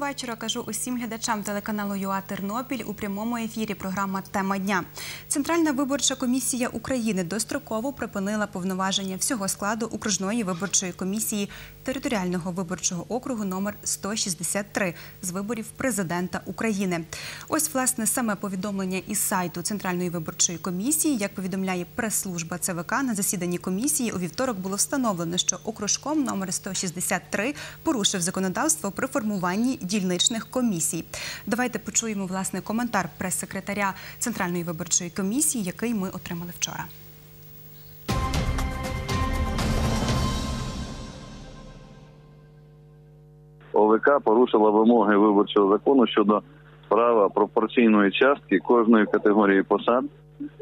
Вечора. Кажу усім глядачам телеканалу ЮА Тернопіль у прямому ефірі. Програма Тема дня. Центральна виборча комісія України достроково припинила повноваження всього складу окружної виборчої комісії територіального виборчого округу номер 163 з виборів президента України. Ось власне саме повідомлення із сайту Центральної виборчої комісії. Як повідомляє прес-служба ЦВК на засіданні комісії, у вівторок було встановлено, що окружком номер 163 порушив законодавство при формуванні дільничних комісій. Давайте почуємо власне коментар прес-секретаря Центральної виборчої комісії, який ми отримали вчора. ОВК порушила вимоги виборчого закону щодо права пропорційної частки кожної категорії посад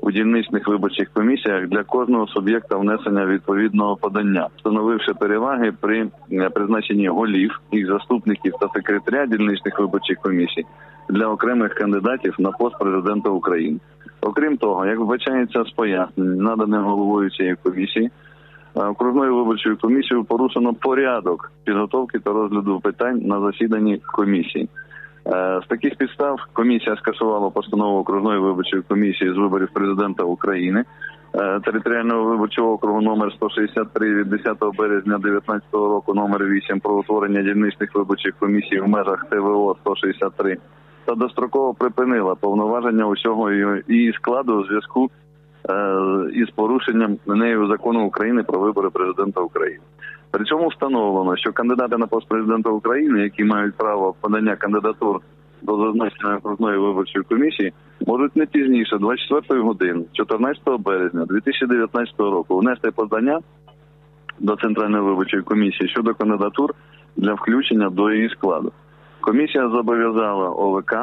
у дільничних виборчих комісіях для кожного суб'єкта внесення відповідного подання, встановивши переваги при е, призначенні голів, їх заступників та секретаря дільничних виборчих комісій для окремих кандидатів на пост президента України. Окрім того, як вбачається з пояснень, наданим головою цієї комісії. Е, Окружною виборчою комісією порушено порядок підготовки та розгляду питань на засіданні комісії. Е, З таких підстав комісія скасувала постанову окружної виборчої комісії з виборів президента України е, територіального виборчого округу номер 163 від 10 березня 2019 року номер 8 про утворення дільничних виборчих комісій в межах ТВО 163 та достроково припинила повноваження усього її складу у зв'язку е, із порушенням нею закону України про вибори президента України. При цьому встановлено, що кандидати на пост президента України, які мають право подання кандидатур до зазначеної окружної виборчої комісії, можуть не пізніше 24 години, 14 березня 2019 року, внести подання до Центральної виборчої комісії щодо кандидатур для включення до її складу. Комісія зобов'язала ОВК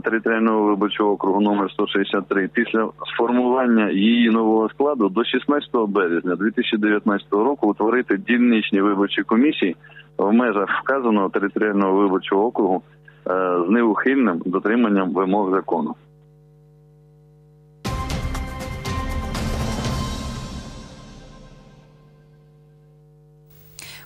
територіального виборчого округу номер 163 після сформування її нового складу до 16 березня 2019 року утворити дільничні виборчі комісії в межах вказаного територіального виборчого округу е, з неухильним дотриманням вимог закону.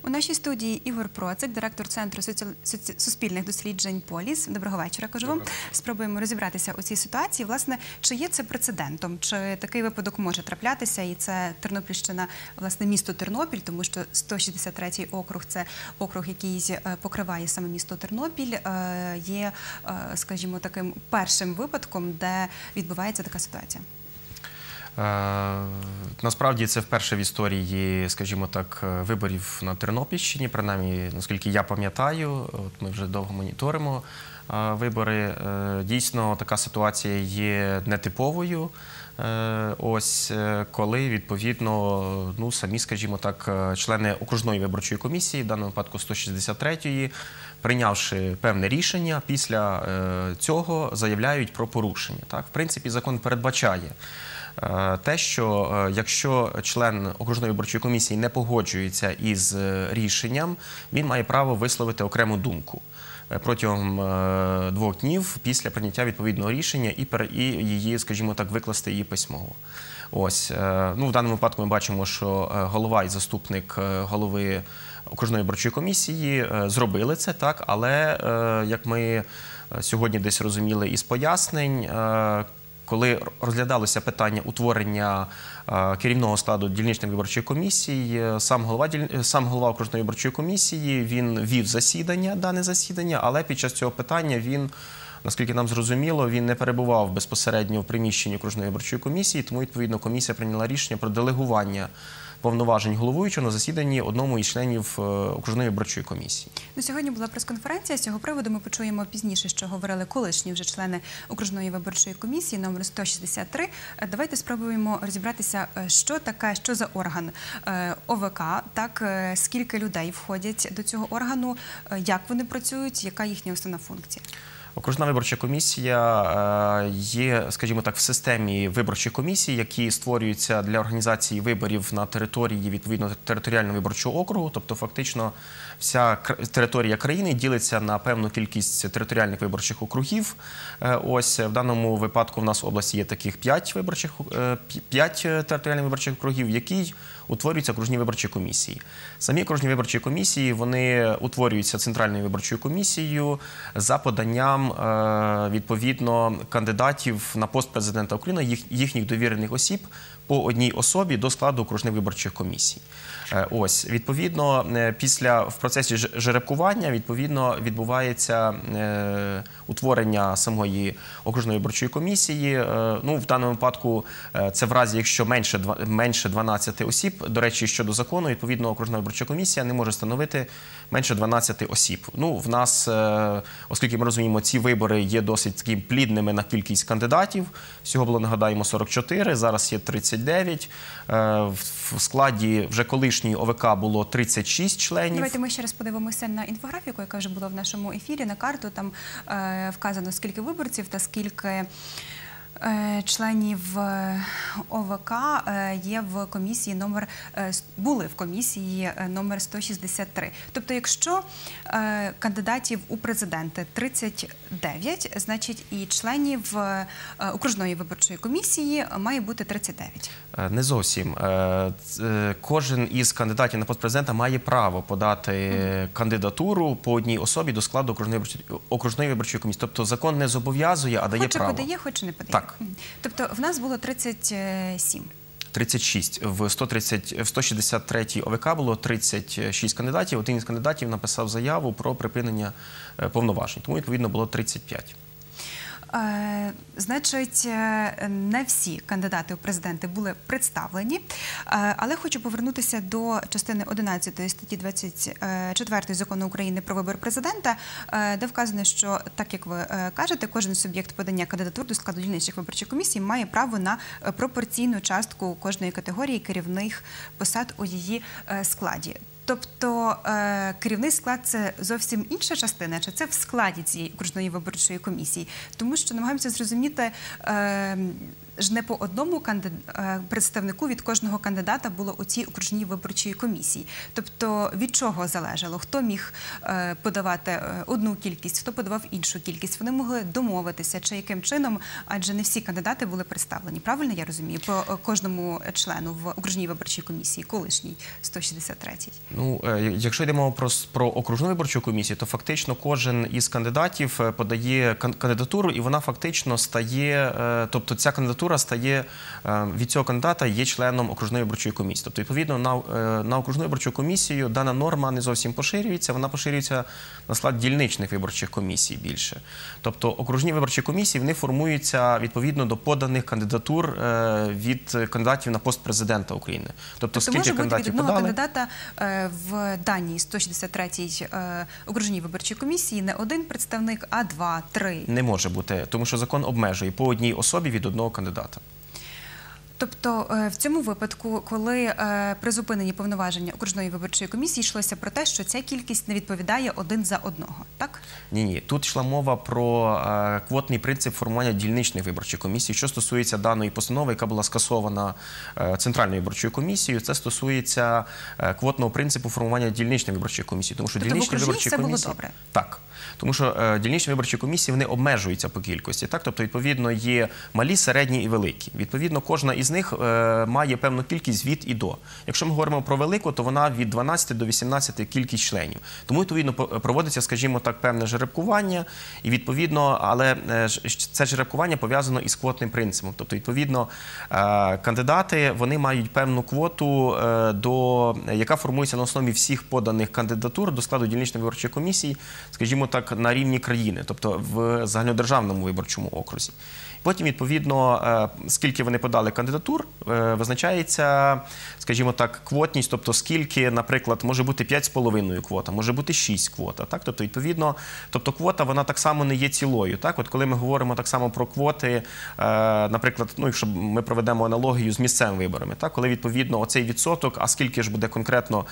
У нашій студії Ігор Процик, директор центру соці- суспільних досліджень Поліс. Доброго вечора. Кажу вам. Спробуємо розібратися у цій ситуації. Власне, чи є це прецедентом? Чи такий випадок може траплятися? І це Тернопільщина, власне, місто Тернопіль, тому що 163-й округ це округ, який е, покриває саме місто Тернопіль. е, Є, е, скажімо, таким першим випадком, де відбувається така ситуація. Е, Насправді це вперше в історії, скажімо так, е, виборів на Тернопільщині. Принаймні, наскільки я пам'ятаю, ми вже довго моніторимо е, вибори. Дійсно, така ситуація є нетиповою. Ось коли відповідно, ну самі, скажімо так, члени окружної виборчої комісії, в даному випадку 163-ї, прийнявши певне рішення, після цього заявляють про порушення. Так, в принципі, закон передбачає. Е, Те, що е, якщо член окружної виборчої комісії не погоджується із е, рішенням, він має право висловити окрему думку протягом двох днів після прийняття відповідного рішення і її, скажімо так, викласти її письмово. Ось ну в даному випадку ми бачимо, що голова і заступник голови окружної виборчої комісії зробили це так, але як ми сьогодні десь розуміли із пояснень. Коли розглядалося питання утворення е, керівного складу дільничної виборчої комісії, е, сам голова е, сам голова окружної виборчої комісії він вів засідання, дане засідання, але під час цього питання він. Наскільки нам зрозуміло, він не перебував безпосередньо в приміщенні окружної виборчої комісії, тому відповідно комісія прийняла рішення про делегування повноважень головуючого на засіданні одному із членів е, окружної виборчої комісії. Ну, сьогодні була прес-конференція. З цього приводу ми почуємо пізніше, що говорили колишні вже члени окружної виборчої комісії номер 163. Е, Давайте спробуємо розібратися, е, що таке, що за орган ОВК, так скільки людей входять до цього органу, як вони працюють, яка їхня основна функція. Окружна виборча комісія е, є, скажімо так, в системі виборчих комісій, які створюються для організації виборів на території відповідно територіального виборчого округу. Тобто, фактично, вся територія країни ділиться на певну кількість територіальних виборчих округів. Е, Ось в даному випадку в нас в області є таких 5 виборчих е, п'ять 5 територіальних виборчих округів, які утворюються окружні виборчі комісії. Самі окружні виборчі комісії вони утворюються центральною виборчою комісією за поданням е, відповідно кандидатів на пост президента України, їх, їхніх довірених осіб по одній особі до складу окружних виборчих комісій. Е, Ось відповідно, е, після в процесі жеребкування відповідно відбувається е, утворення самої окружної виборчої комісії. Ну в даному випадку це в разі, якщо менше менше 12 осіб. До речі, щодо закону, відповідно, окружна виборча комісія не може становити менше 12 осіб. Ну в нас, оскільки ми розуміємо, ці вибори є досить такими плідними на кількість кандидатів. Всього було нагадаємо 44, зараз є 39. Е, В складі вже колишньої ОВК було 36 членів. Давайте ми ще раз подивимося на інфографіку, яка вже була в нашому ефірі. На карту там е, вказано скільки виборців та скільки. Е, Членів е, ОВК е, є в комісії номер були в комісії номер 163. Тобто, якщо кандидатів у президенти 39, значить і членів окружної виборчої комісії має бути 39. Е, Не зовсім. Кожен із кандидатів на пост президента має право подати кандидатуру по одній особі до складу окружної виборчої, комісії. Тобто закон не зобов'язує, а дає Хоче право. подає, хоче не подає. Так. Мгм. Тобто в нас було 37. 36. В 130, в 163 ОВК було 36 кандидатів. Один із кандидатів написав заяву про припинення е, повноважень. Тому, відповідно, було 35. Е, значить, е, не всі кандидати у президенти були представлені, Е, але хочу повернутися до частини 11 статті 24 закону України про вибір президента, де вказано, що так як ви кажете, кожен суб'єкт подання кандидатур до складу дільничних виборчих комісій має право на пропорційну частку кожної категорії керівних посад у її складі. Тобто е, керівний склад це зовсім інша частина, чи це в складі цієї окружної виборчої комісії? Тому що намагаємося зрозуміти. Ж не по одному е, представнику від кожного кандидата було у цій окружній виборчій комісії. Тобто від чого залежало? Хто міг е, подавати е, одну кількість, хто подавав іншу кількість? Вони могли домовитися чи яким чином, адже не всі кандидати були представлені. Правильно я розумію? По кожному члену в окружній виборчій комісії, колишній 163-й. Ну, якщо йдемо про, про окружну виборчу комісію, то фактично кожен із кандидатів подає кан- кандидатуру, і вона фактично стає, тобто ця кандидатура стає е, від цього кандидата є членом окружної виборчої комісії. Тобто, відповідно, на, е, на окружну виборчу комісію дана норма не зовсім поширюється, вона поширюється на склад дільничних виборчих комісій більше. Тобто, окружні виборчі комісії вони формуються відповідно до поданих кандидатур е, від кандидатів на пост президента України. Тобто, Тобто скільки може бути від одного подали? кандидата в даній 163-й е, окружній виборчій комісії не один представник, а два, три. Не може бути, тому що закон обмежує по одній особі від одного кандидата. data. Тобто е, в цьому випадку, коли е, призупинені повноваження окружної виборчої комісії, йшлося про те, що ця кількість не відповідає один за одного, так? Ні, ні. Тут йшла мова про е, квотний принцип формування дільничних виборчих комісій. Що стосується даної постанови, яка була скасована центральною виборчою комісією, це стосується квотного принципу формування дільничних виборчих комісій. Тому що Тобто дільничні виборчі все було комісії добре? так. Тому що е, дільничні виборчі комісії вони обмежуються по кількості. Так, тобто, відповідно, є малі, середні і великі. Відповідно, кожна із них е, має певну кількість від і до. Якщо ми говоримо про велику, то вона від 12 до 18 кількість членів. Тому відповідно проводиться, скажімо так, певне жеребкування, і відповідно, але е, це жеребкування пов'язано із квотним принципом. Тобто, відповідно, е, кандидати вони мають певну квоту, е, яка формується на основі всіх поданих кандидатур до складу дільничної виборчої комісії, скажімо так, на рівні країни, тобто в загальнодержавному виборчому окрузі. Потім, відповідно, е, скільки вони подали кандидатур, е, визначається, скажімо так, квотність, тобто скільки, наприклад, може бути 5,5 квота, може бути 6 квота. Так? Тобто, відповідно, тобто квота вона так само не є цілою. Так? От коли ми говоримо так само про квоти, е, наприклад, ну, якщо ми проведемо аналогію з місцевими виборами, так? коли відповідно оцей відсоток, а скільки ж буде конкретно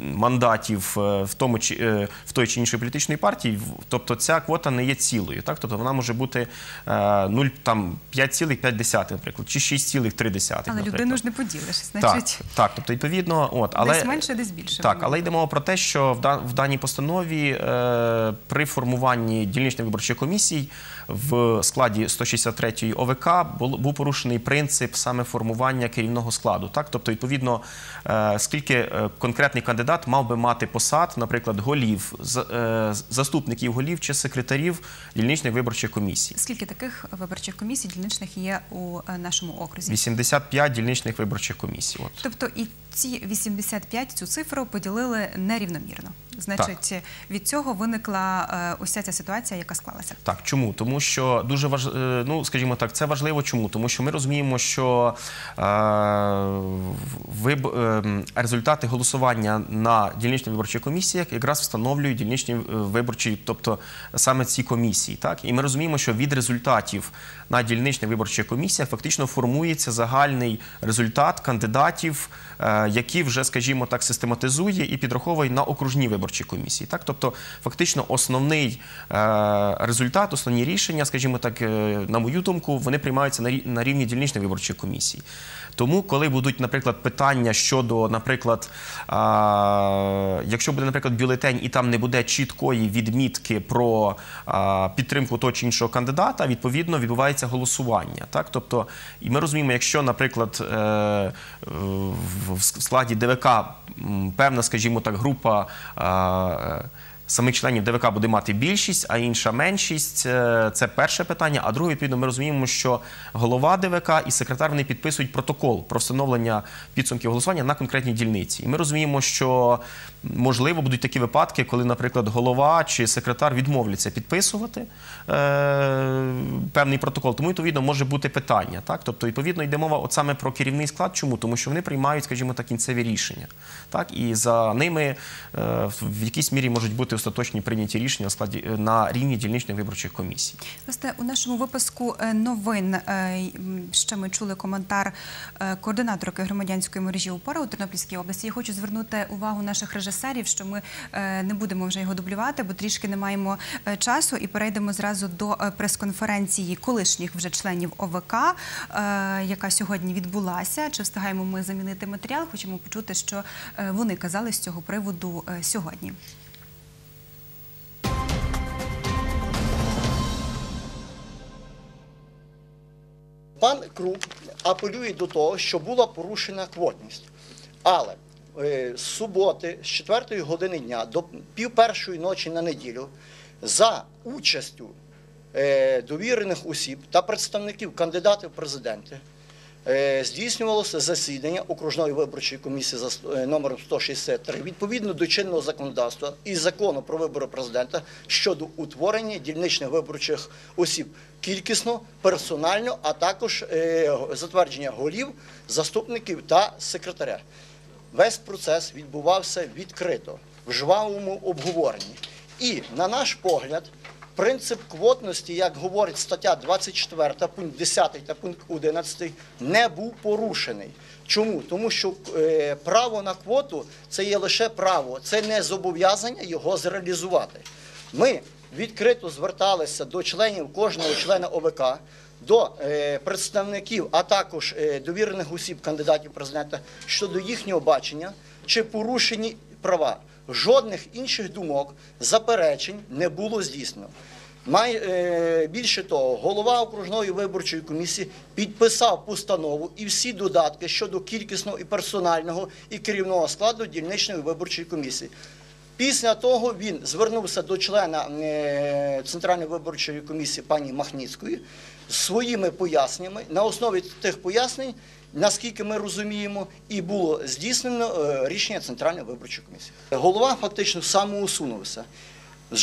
мандатів в тому чи в той чи іншій політичної партії. Тобто ця квота не є цілою. Так? Тобто вона може бути 0, там, 5,5, наприклад, чи 6,3. Але людину ж не поділиш. Значить, так, тобто відповідно, от, але десь менше, десь більше. так, але йде мова про те, що в даній постанові е, при формуванні дільничних виборчих комісій в складі 163 ОВК був порушений принцип саме формування керівного складу. Так, тобто, відповідно, е, скільки е, конкретний кандидат мав би мати посад, наприклад, голів, е, заступників голів чи секретарів дільничних виборчих комісій. Скільки таких виборчих комісій дільничних є у нашому окрузі? 85 дільничних виборчих комісій. От. Тобто і ці 85 цю цифру поділили нерівномірно. Значить, від цього виникла ось ця ситуація, яка склалася. Так, чому? Тому що дуже важ... е, ну, скажімо так, це важливо. Чому? Тому що ми розуміємо, що е... виб... е, результати голосування на дільничних виборчих комісіях якраз встановлюють дільничні е, виборчі, тобто саме ці комісії. Так? І ми розуміємо, що від результатів на дільничних виборчих комісіях фактично формується загальний результат кандидатів, які вже, скажімо так, систематизує і підраховує на окружні виборчі комісії. Так, тобто, фактично, основний е, результат, основні рішення, скажімо так, е, на мою думку, вони приймаються на рі- на рівні дільничних виборчих комісій. Тому, коли будуть, наприклад, питання щодо, наприклад, якщо буде, наприклад, бюлетень і там не буде чіткої відмітки про підтримку того чи іншого кандидата, відповідно відбувається голосування. Так, тобто, і ми розуміємо, якщо, наприклад, е, е, в складі ДВК певна, скажімо так, група. Самих членів ДВК буде мати більшість, а інша меншість. Е, Це перше питання. А друге, відповідно, ми розуміємо, що голова ДВК і секретар вони підписують протокол про встановлення підсумків голосування на конкретній дільниці. І ми розуміємо, що можливо будуть такі випадки, коли, наприклад, голова чи секретар відмовляться підписувати е, певний протокол. Тому відповідно може бути питання. Так, тобто, відповідно, йде мова от саме про керівний склад. Чому? Тому що вони приймають, скажімо так, кінцеві рішення. Так, і за ними е, в якійсь мірі можуть бути остаточні прийняті рішення на складі на рівні дільничних виборчих комісій. Власне, у нашому випуску е, новин е, ще ми чули коментар е, координаторки громадянської мережі УПОРА у Тернопільській області. Я хочу звернути увагу наших режисерів, що ми е, не будемо вже його дублювати, бо трішки не маємо е, часу, і перейдемо зразу до е, прес-конференції колишніх вже членів ОВК, е, яка сьогодні відбулася. Чи встигаємо ми замінити матеріал? Хочемо почути, що е, вони казали з цього приводу е, сьогодні. Пан Круп апелює до того, що була порушена квотність. Але е, з суботи, з 4 години дня до пів першої ночі на неділю за участю е, довірених осіб та представників кандидатів в президенти здійснювалося засідання окружної виборчої комісії за е, номером 163 відповідно до чинного законодавства і закону про вибори президента щодо утворення дільничних виборчих осіб кількісно, персонально, а також е, затвердження голів, заступників та секретаря. Весь процес відбувався відкрито в жвавому обговоренні. І, на наш погляд, принцип квотності, як говорить стаття 24, пункт 10 та пункт 11, не був порушений. Чому? Тому що е, право на квоту це є лише право, це не зобов'язання його зреалізувати. Ми відкрито зверталися до членів кожного члена ОВК, до е, представників, а також е, довірених осіб кандидатів президента щодо їхнього бачення, чи порушені права. Жодних інших думок, заперечень не було здійснено. Май, е, більше того, голова окружної виборчої комісії підписав постанову і всі додатки щодо кількісного і персонального і керівного складу дільничної виборчої комісії. Після того він звернувся до члена е, Центральної виборчої комісії пані Махніцької з своїми поясненнями. На основі тих пояснень, наскільки ми розуміємо, і було здійснено е, рішення Центральної виборчої комісії. Голова фактично самоусунувся.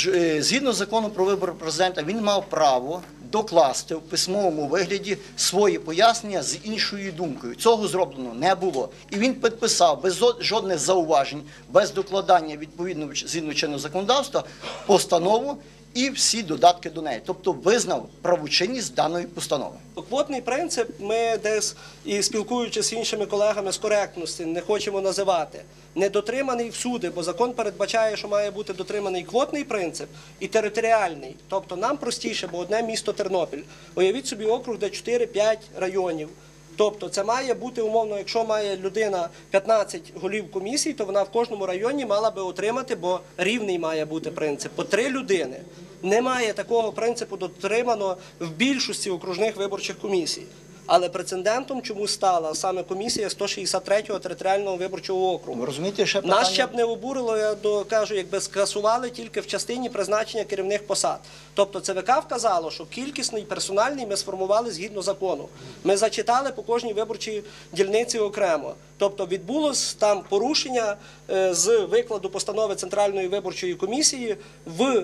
Е, Згідно закону про вибори президента, він мав право докласти в письмовому вигляді свої пояснення з іншою думкою. Цього зроблено не було. І він підписав без жодних зауважень, без докладання відповідно згідно чинного законодавства постанову і всі додатки до неї, тобто визнав правочинність даної постанови. Квотний принцип ми десь і спілкуючись з іншими колегами з коректності не хочемо називати. Не дотриманий всюди, бо закон передбачає, що має бути дотриманий квотний принцип і територіальний. Тобто нам простіше, бо одне місто Тернопіль. Уявіть собі округ, де 4-5 районів. Тобто це має бути умовно, якщо має людина 15 голів комісій, то вона в кожному районі мала би отримати, бо рівний має бути принцип по три людини. Немає такого принципу дотримано в більшості окружних виборчих комісій. Але прецедентом чому стала саме комісія 163-го територіального виборчого округу. Розумієте, ще питання? Нас ще б не обурило, я до кажу, якби скасували тільки в частині призначення керівних посад. Тобто ЦВК вказало, що кількісний персональний ми сформували згідно закону. Ми зачитали по кожній виборчій дільниці окремо. Тобто відбулось там порушення е, з викладу постанови Центральної виборчої комісії в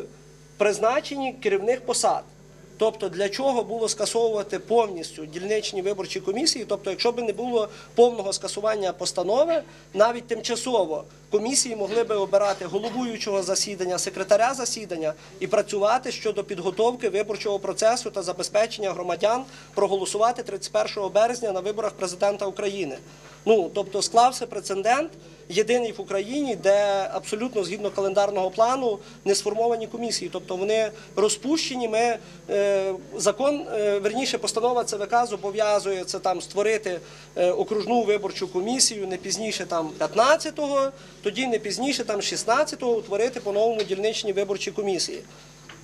призначенні керівних посад. Тобто для чого було скасовувати повністю дільничні виборчі комісії? Тобто, якщо б не було повного скасування постанови, навіть тимчасово комісії могли би обирати головуючого засідання, секретаря засідання і працювати щодо підготовки виборчого процесу та забезпечення громадян проголосувати 31 березня на виборах президента України. Ну тобто склався прецедент. Єдиний в Україні, де абсолютно згідно календарного плану не сформовані комісії, тобто вони розпущені. Ми е, закон, е, верніше, постанова ЦВК зобов'язує це там створити е, окружну виборчу комісію не пізніше там 15-го, тоді не пізніше там 16-го утворити по-новому дільничні виборчі комісії.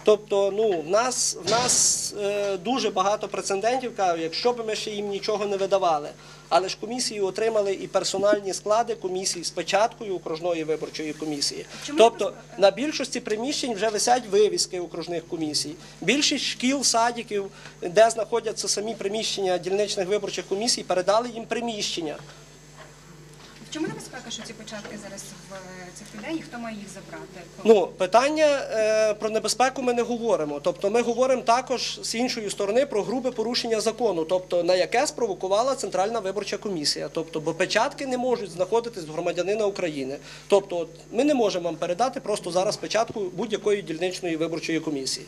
Тобто, ну в нас в нас е, дуже багато прецедентів кажуть, якщо б ми ще їм нічого не видавали. Але ж комісії отримали і персональні склади комісій з печаткою окружної виборчої комісії. Чому Тобто на більшості приміщень вже висять вивіски окружних комісій. Більшість шкіл, садиків, де знаходяться самі приміщення дільничних виборчих комісій, передали їм приміщення. Чому небезпека, що ці початки зараз в е, цих людей і хто має їх забрати? Ну, питання е, про небезпеку ми не говоримо. Тобто ми говоримо також з іншої сторони про грубе порушення закону, тобто на яке спровокувала Центральна виборча комісія. Тобто, бо печатки не можуть знаходитись в громадянина України. Тобто, от, ми не можемо вам передати просто зараз печатку будь-якої дільничної виборчої комісії.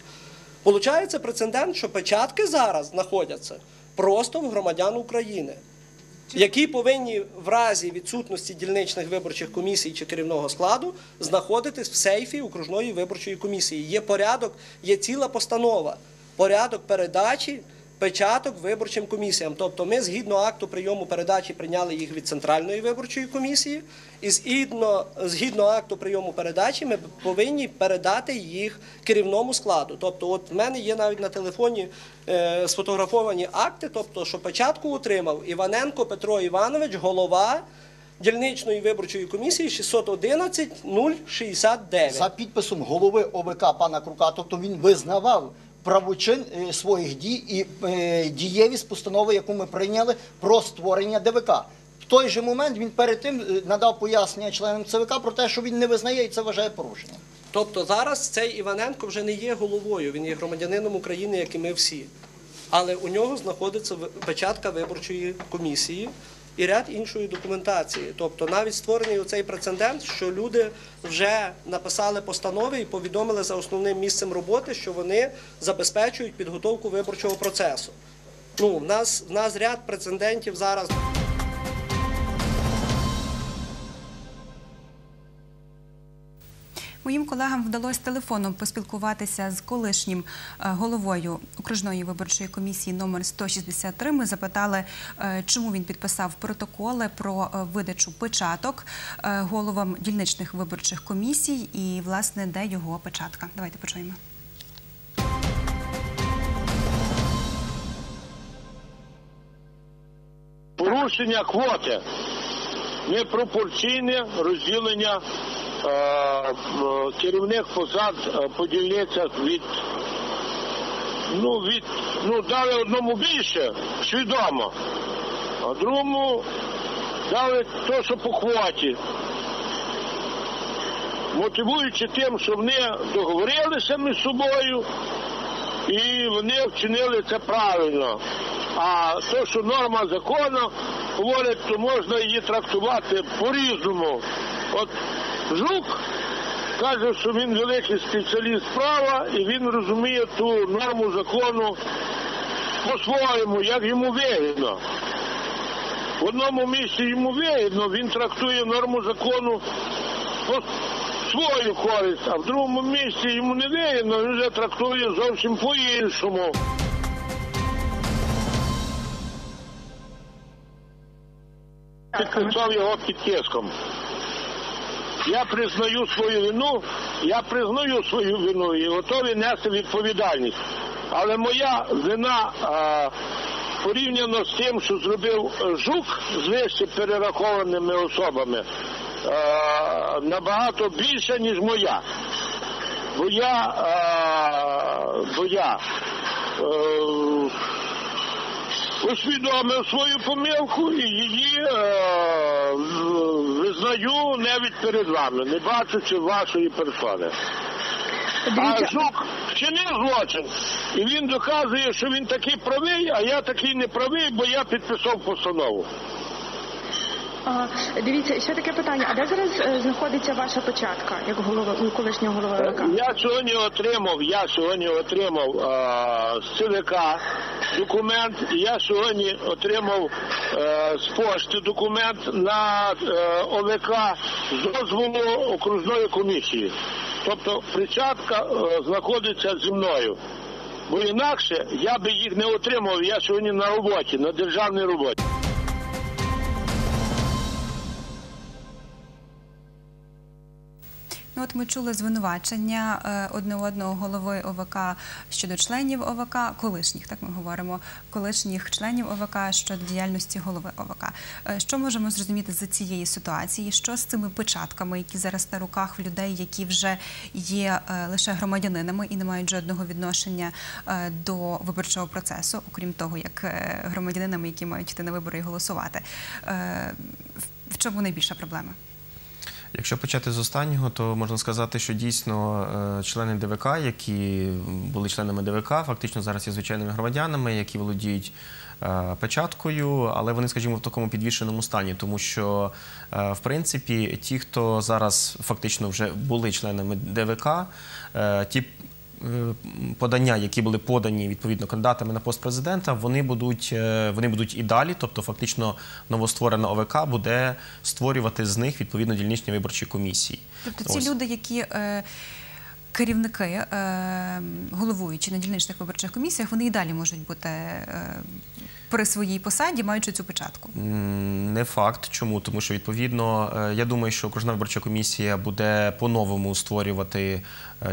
Получається прецедент, що печатки зараз знаходяться просто в громадян України які повинні в разі відсутності дільничних виборчих комісій чи керівного складу знаходитись в сейфі окружної виборчої комісії. Є порядок, є ціла постанова, порядок передачі печаток виборчим комісіям. Тобто ми згідно акту прийому передачі прийняли їх від Центральної виборчої комісії, і згідно, згідно акту прийому передачі ми повинні передати їх керівному складу. Тобто, от в мене є навіть на телефоні е, сфотографовані акти, тобто, що печатку отримав Іваненко Петро Іванович, голова дільничної виборчої комісії 611 069. За підписом голови ОВК пана Крука, тобто він визнавав правочин е, своїх дій і е, дієвість постанови, яку ми прийняли про створення ДВК. В той же момент він перед тим е, надав пояснення членам ЦВК про те, що він не визнає і це вважає порушенням. Тобто зараз цей Іваненко вже не є головою, він є громадянином України, як і ми всі. Але у нього знаходиться печатка виборчої комісії і ряд іншої документації. Тобто навіть створений оцей прецедент, що люди вже написали постанови і повідомили за основним місцем роботи, що вони забезпечують підготовку виборчого процесу. Ну, в нас, в нас ряд прецедентів зараз. Моїм колегам вдалося телефоном поспілкуватися з колишнім е, головою окружної виборчої комісії номер 163. Ми запитали, е, чому він підписав протоколи про е, видачу печаток головам дільничних виборчих комісій і, власне, де його печатка. Давайте почуємо. порушення квоти, непропорційне розділення керівних посад е, по дільницях від ну, від ну, дали одному більше, свідомо, а другому дали то, що по квоті. Мотивуючи тим, що вони договорилися між собою і вони вчинили це правильно. А то, що норма закону говорить, то можна її трактувати по-різному. От жук каже, що він великий спеціаліст права і він розуміє ту норму закону по-своєму, як йому вигідно. В одному місці йому вигідно, він трактує норму закону по свою користь, а в другому місці йому не вигідно, він вже трактує зовсім по-іншому. Підписав його під тиском. Я признаю свою вину, я признаю свою вину і готовий нести відповідальність. Але моя вина а, порівняно з тим, що зробив е, жук з вище перерахованими особами, а, набагато більша, ніж моя. Бо я, а, бо я е, усвідомив свою помилку і її е, визнаю навіть перед вами, не бачучи вашої персони. А жук вчинив злочин, і він доказує, що він такий правий, а я такий не правий, бо я підписав постанову. А, дивіться, ще таке питання. А де зараз е, знаходиться ваша початка, як голова ну, колишнього голови ОВК? Я сьогодні отримав, я сьогодні отримав е, з ЦВК документ, я сьогодні отримав е, з пошти документ на е, ОВК з дозволу окружної комісії. Тобто причатка е, знаходиться зі мною. Бо інакше я би їх не отримав. Я сьогодні на роботі, на державній роботі. Ну, от ми чули звинувачення е, одне одного голови ОВК щодо членів ОВК, колишніх, так ми говоримо, колишніх членів ОВК щодо діяльності голови ОВК. Е, Що можемо зрозуміти за цієї ситуації? Що з цими печатками, які зараз на руках в людей, які вже є е, лише громадянинами і не мають жодного відношення до виборчого процесу, окрім того, як громадянинами, які мають йти на вибори і голосувати? В чому найбільша проблема? Якщо почати з останнього, то можна сказати, що дійсно е, члени ДВК, які були членами ДВК, фактично зараз є звичайними громадянами, які володіють е, печаткою, але вони, скажімо, в такому підвішеному стані, тому що, е, в принципі, ті, хто зараз фактично вже були членами ДВК, ті подання, які були подані відповідно кандидатами на пост президента, вони будуть, е, вони будуть і далі. Тобто, фактично, новостворена ОВК буде створювати з них відповідно дільничні виборчі комісії. Тобто ці Ось. люди, які е, керівники, е, головуючі на дільничних виборчих комісіях, вони і далі можуть бути е, при своїй посаді, маючи цю печатку. Не факт. Чому? Тому що відповідно, е, я думаю, що окружна виборча комісія буде по-новому створювати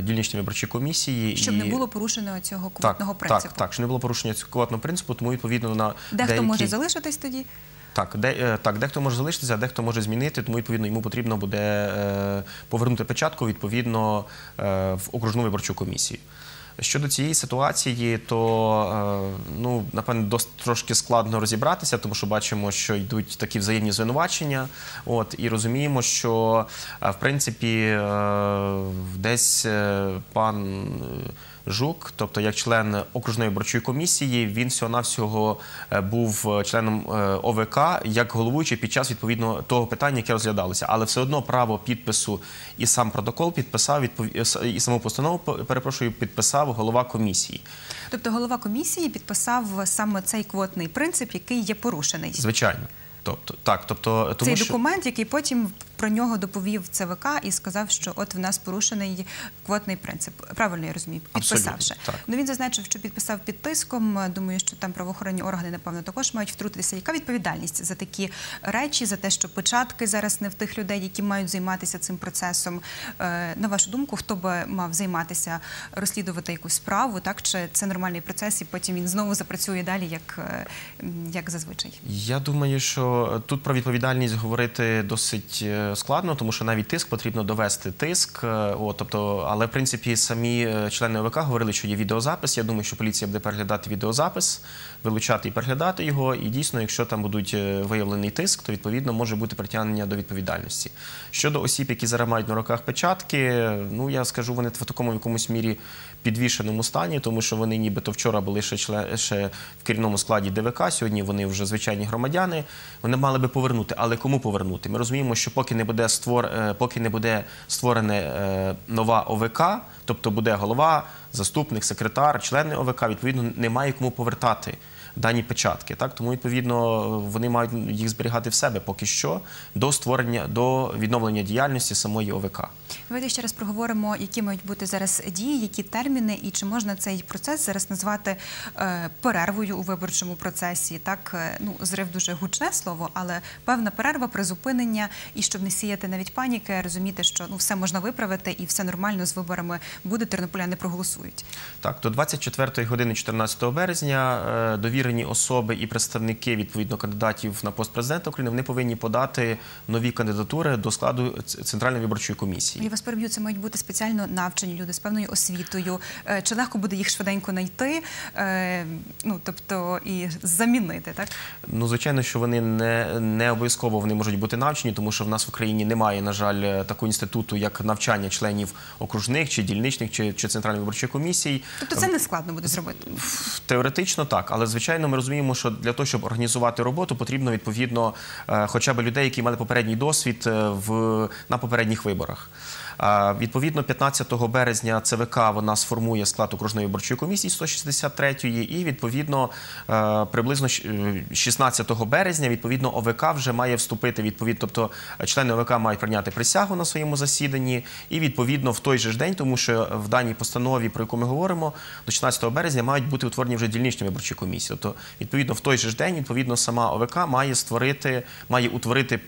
дільничні виборчі комісії. Щоб і... не було порушено цього так, квотного принципу. Так, так, що не було порушення цього квотного принципу, тому відповідно на Дехто деякі... може залишитись тоді. Так, де, е, так, дехто може залишитися, а дехто може змінити, тому відповідно йому потрібно буде е, повернути печатку відповідно е, в окружну виборчу комісію. Щодо цієї ситуації, то ну напевно досить трошки складно розібратися, тому що бачимо, що йдуть такі взаємні звинувачення. От і розуміємо, що в принципі десь пан. Жук, тобто як член окружної виборчої комісії, він всього-навсього е, був е, членом е, ОВК як головуючий під час відповідно того питання, яке розглядалося. Але все одно право підпису і сам протокол підписав і саму постанову перепрошую, підписав голова комісії. Тобто голова комісії підписав саме цей квотний принцип, який є порушений. Звичайно. Тобто, так, тобто, тому Цей що... документ, який потім про нього доповів ЦВК і сказав, що от в нас порушений квотний принцип. Правильно я розумію, підписавши. Ну він зазначив, що підписав під тиском. Думаю, що там правоохоронні органи, напевно, також мають втрутитися. Яка відповідальність за такі речі, за те, що початки зараз не в тих людей, які мають займатися цим процесом? Е, На вашу думку, хто би мав займатися розслідувати якусь справу, так чи це нормальний процес, і потім він знову запрацює далі, як, е, як зазвичай? Я думаю, що тут про відповідальність говорити досить е, складно, тому що навіть тиск потрібно довести тиск. е, От, тобто, але в принципі самі е, члени ОВК говорили, що є відеозапис. Я думаю, що поліція буде переглядати відеозапис, вилучати і переглядати його. І дійсно, якщо там будуть е, виявлений тиск, то відповідно може бути притягнення до відповідальності. Щодо осіб, які зараз мають на руках печатки, ну я скажу, вони в такому якомусь мірі підвішеному стані, тому що вони нібито вчора були ще, член, ще в керівному складі ДВК, сьогодні вони вже звичайні громадяни. Вони мали би повернути. Але кому повернути? Ми розуміємо, що поки не буде створ, е, поки не буде створене е, нова ОВК, тобто буде голова, заступник, секретар, члени ОВК, відповідно, немає кому повертати. Дані печатки, так тому відповідно вони мають їх зберігати в себе поки що до створення до відновлення діяльності самої ОВК. Давайте ще раз проговоримо, які мають бути зараз дії, які терміни, і чи можна цей процес зараз назвати е, перервою у виборчому процесі. Так, е, ну зрив дуже гучне слово, але певна перерва, призупинення, і щоб не сіяти навіть паніки, розуміти, що ну все можна виправити і все нормально з виборами буде. Тернополяни проголосують. Так, до 24 години 14 березня е, довірені особи і представники відповідно кандидатів на пост президента України вони повинні подати нові кандидатури до складу Центральної виборчої комісії. Я вас переб'ю, це мають бути спеціально навчені люди з певною освітою. Е, Чи легко буде їх швиденько знайти, е, ну тобто і замінити, так? Ну, звичайно, що вони не, не обов'язково вони можуть бути навчені, тому що в нас в Україні немає, на жаль, такого інституту, як навчання членів окружних чи дільничних чи, чи центральної виборчої комісії. Тобто це не складно буде зробити. Теоретично так, але звичайно ми розуміємо, що для того, щоб організувати роботу, потрібно відповідно е, хоча б людей, які мали попередній досвід е, в на попередніх виборах. Відповідно, 15 березня ЦВК вона сформує склад окружної виборчої комісії 163-ї, і відповідно е, приблизно щ- е, 16 березня відповідно ОВК вже має вступити відповідно, тобто члени ОВК мають прийняти присягу на своєму засіданні, і відповідно в той же ж день, тому що в даній постанові, про яку ми говоримо, до 16 березня мають бути утворені вже дільничні виборчі комісії. Тобто, відповідно, в той же ж день, відповідно, сама ОВК має створити, має утворити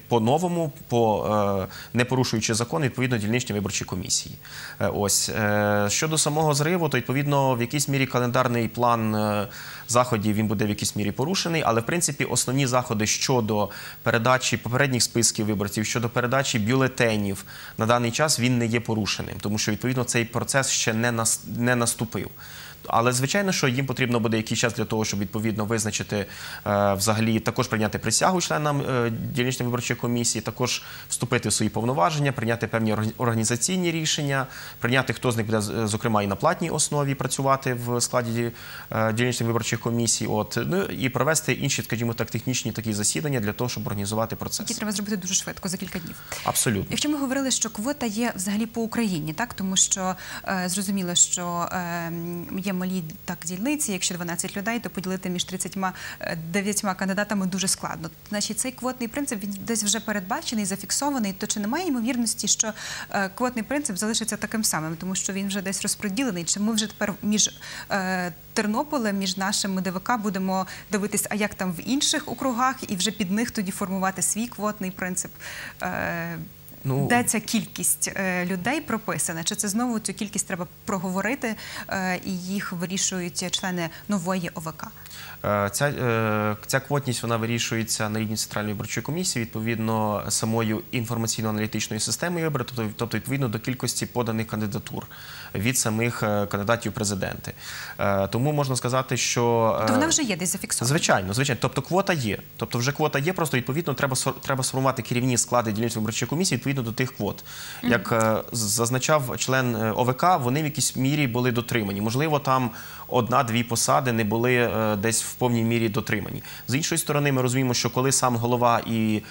по е, не порушуючи закон, відповідно дільничні виборчі комісії. Е, ось е, щодо самого зриву, то відповідно в якійсь мірі календарний план е, заходів він буде в якійсь мірі порушений, але в принципі основні заходи щодо передачі попередніх списків виборців, щодо передачі бюлетенів на даний час він не є порушеним, тому що відповідно цей процес ще не наступив. Але звичайно, що їм потрібно буде якийсь час для того, щоб відповідно визначити е, взагалі також прийняти присягу членам е, дільничної виборчої комісії, також вступити в свої повноваження, прийняти певні органі- організаційні рішення, прийняти хто з них буде з- зокрема і на платній основі працювати в складі е, дільничних виборчих комісій. От ну і провести інші, скажімо так, технічні такі засідання для того, щоб організувати Які процес. треба зробити дуже швидко за кілька днів. Абсолютно. Якщо ми говорили, що квота є взагалі по Україні, так тому що е, зрозуміло, що е, є малі так дільниці. Якщо 12 людей, то поділити між 39 кандидатами дуже складно. Значить, цей квотний принцип він десь вже передбачений, зафіксований. То чи немає ймовірності, що е, квотний принцип залишиться таким самим, тому що він вже десь розподілений? Чи ми вже тепер між е, Тернополем, між нашими ДВК будемо дивитись, а як там в інших округах, і вже під них тоді формувати свій квотний принцип? Ну, де ця кількість е, людей прописана? Чи це знову цю кількість треба проговорити е, і їх вирішують члени нової ОВК? Е, Ця, е, ця квотність вона вирішується на рівні центральної виборчої комісії відповідно самою інформаційно-аналітичною системою виборів, тобто, тобто відповідно до кількості поданих кандидатур від самих е, кандидатів президенти. Тому можна сказати, що е, То вона вже є десь зафіксована. Звичайно, звичайно. Тобто квота є. Тобто вже квота є, просто відповідно треба треба сформувати керівні склади дільничної виборчої комісії відповідно до тих квот. Як зазначав член ОВК, вони в якійсь мірі були дотримані. Можливо, там одна-дві посади не були е, десь в повній мірі дотримані. З іншої сторони, ми розуміємо, що коли сам голова і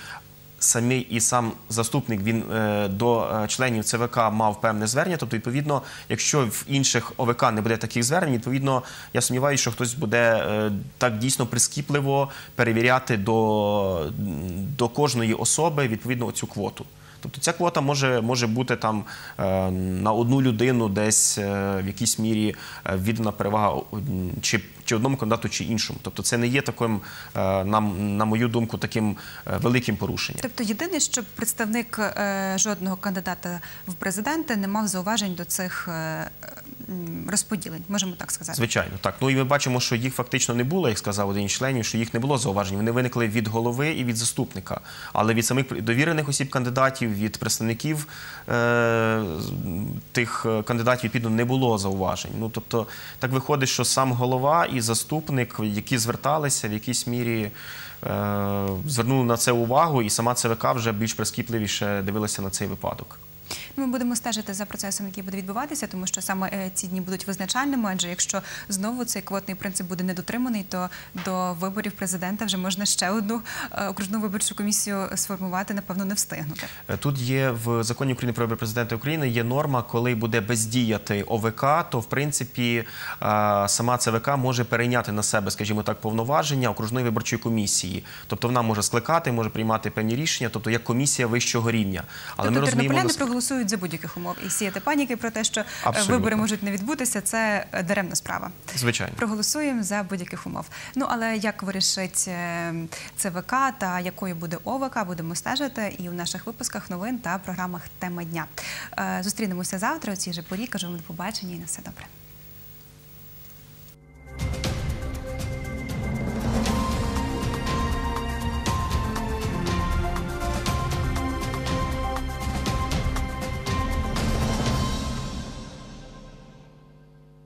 самий і сам заступник він е, до е, членів ЦВК мав певне звернення. Тобто, відповідно, якщо в інших ОВК не буде таких звернень, відповідно, я сумніваюся, що хтось буде е, так дійсно прискіпливо перевіряти до, до кожної особи відповідно цю квоту. Тобто ця квота може, може бути там на одну людину десь в якійсь мірі віддана перевага чи, чи одному кандидату, чи іншому. Тобто це не є таким, е, нам, на мою думку, таким е, великим порушенням. Тобто єдине, що представник е, жодного кандидата в президенти не мав зауважень до цих розподілень, можемо так сказати. Звичайно, так. Ну і ми бачимо, що їх фактично не було, як сказав один членів, що їх не було зауважень. Вони виникли від голови і від заступника, але від самих довірених осіб кандидатів, від представників е, тих кандидатів відповідно не було зауважень. Ну тобто, так виходить, що сам голова і заступник, які зверталися в якійсь мірі. е, Звернули на це увагу, і сама ЦВК вже більш прискіпливіше дивилася на цей випадок. Ми будемо стежити за процесом, який буде відбуватися, тому що саме е, ці дні будуть визначальними. Адже якщо знову цей квотний принцип буде недотриманий, то до виборів президента вже можна ще одну е, окружну виборчу комісію сформувати, напевно, не встигнути. Е, Тут є в законі України про вибори президента України є норма, коли буде бездіяти ОВК, то в принципі сама ЦВК може перейняти на себе, скажімо так, повноваження окружної виборчої комісії. Тобто вона може скликати, може приймати певні рішення, тобто як комісія вищого рівня. Але тобто ми розуміємо голосують за будь-яких умов і сіяти паніки про те, що е, Абсолютно. вибори можуть не відбутися. Це даремна справа. Звичайно, проголосуємо за будь-яких умов. Ну але як вирішить е, ЦВК та якою буде ОВК, будемо стежити і в наших випусках новин та програмах тема дня. Е, зустрінемося завтра. У цій же порі кажу до побачення і на все добре.